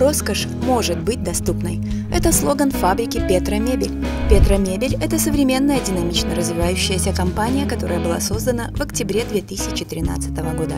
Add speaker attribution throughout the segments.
Speaker 1: Роскошь может быть доступной. Это слоган фабрики Петра Мебель. Петра Мебель – это современная динамично развивающаяся компания, которая была создана в октябре 2013 года.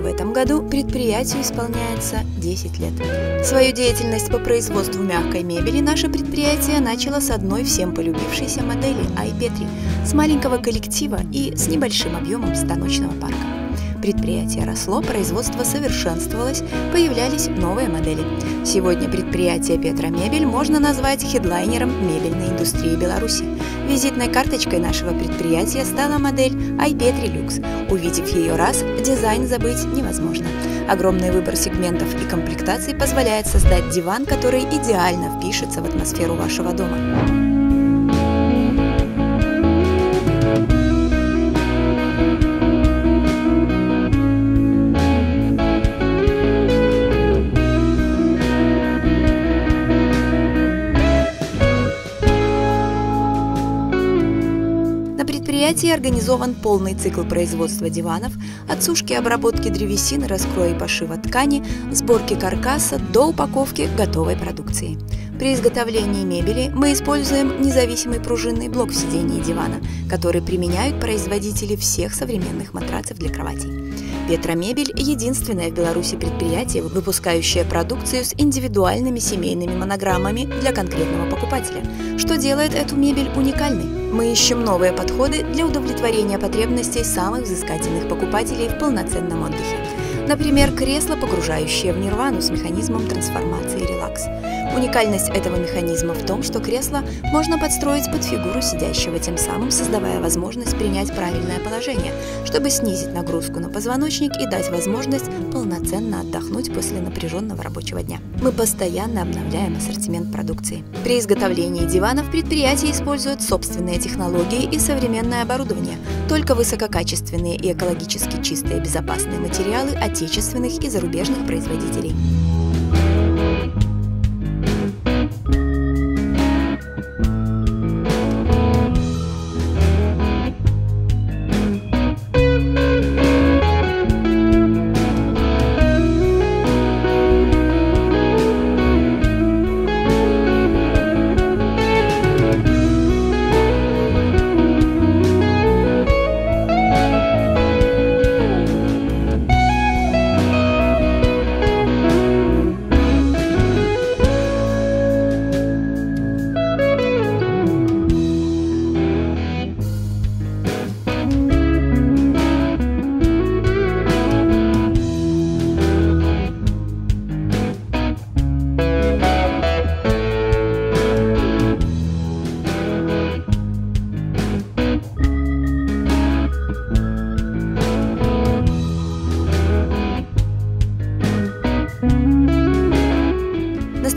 Speaker 1: В этом году предприятию исполняется 10 лет. Свою деятельность по производству мягкой мебели наше предприятие начало с одной всем полюбившейся модели iPetri, с маленького коллектива и с небольшим объемом станочного парка. Предприятие росло, производство совершенствовалось, появлялись новые модели. Сегодня предприятие Петромебель можно назвать хедлайнером мебельной индустрии Беларуси. Визитной карточкой нашего предприятия стала модель iPetri Lux. Увидев ее раз, дизайн забыть невозможно. Огромный выбор сегментов и комплектаций позволяет создать диван, который идеально впишется в атмосферу вашего дома. Предприятии организован полный цикл производства диванов, от сушки и обработки древесины, раскроя и пошива ткани, сборки каркаса до упаковки готовой продукции. При изготовлении мебели мы используем независимый пружинный блок в сидении дивана, который применяют производители всех современных матрацев для кроватей. Петромебель – единственное в Беларуси предприятие, выпускающее продукцию с индивидуальными семейными монограммами для конкретного покупателя, что делает эту мебель уникальной. Мы ищем новые подходы для удовлетворения потребностей самых взыскательных покупателей в полноценном отдыхе. Например, кресло, погружающее в нирвану с механизмом трансформации релакс. Уникальность этого механизма в том, что кресло можно подстроить под фигуру сидящего, тем самым создавая возможность принять правильное положение, чтобы снизить нагрузку на позвоночник и дать возможность полноценно отдохнуть после напряженного рабочего дня. Мы постоянно обновляем ассортимент продукции. При изготовлении диванов предприятие использует собственные технологии и современное оборудование, только высококачественные и экологически чистые безопасные материалы отечественных и зарубежных производителей.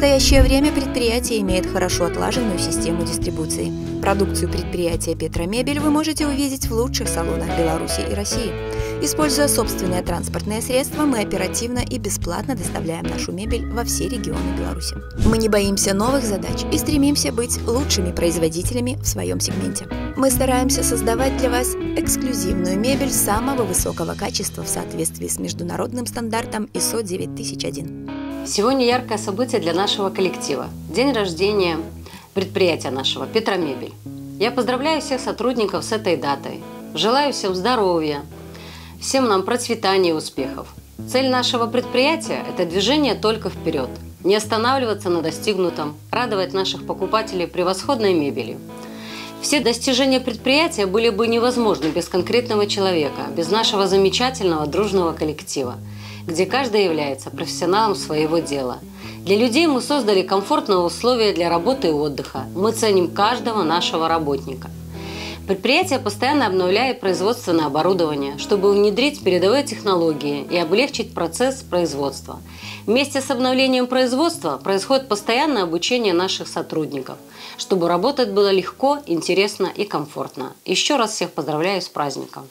Speaker 1: Настоящее время предприятие имеет хорошо отлаженную систему дистрибуции. Продукцию предприятия «Петромебель» вы можете увидеть в лучших салонах Беларуси и России. Используя собственные транспортные средства, мы оперативно и бесплатно доставляем нашу мебель во все регионы Беларуси. Мы не боимся новых задач и стремимся быть лучшими производителями в своем сегменте. Мы стараемся создавать для вас эксклюзивную мебель самого высокого качества в соответствии с международным стандартом ISO 9001.
Speaker 2: Сегодня яркое событие для нашего коллектива. День рождения предприятия нашего «Петромебель». Я поздравляю всех сотрудников с этой датой. Желаю всем здоровья, всем нам процветания и успехов. Цель нашего предприятия – это движение только вперед. Не останавливаться на достигнутом, радовать наших покупателей превосходной мебелью. Все достижения предприятия были бы невозможны без конкретного человека, без нашего замечательного дружного коллектива – где каждый является профессионалом своего дела. Для людей мы создали комфортные условия для работы и отдыха. Мы ценим каждого нашего работника. Предприятие постоянно обновляет производственное оборудование, чтобы внедрить передовые технологии и облегчить процесс производства. Вместе с обновлением производства происходит постоянное обучение наших сотрудников, чтобы работать было легко, интересно и комфортно. Еще раз всех поздравляю с праздником!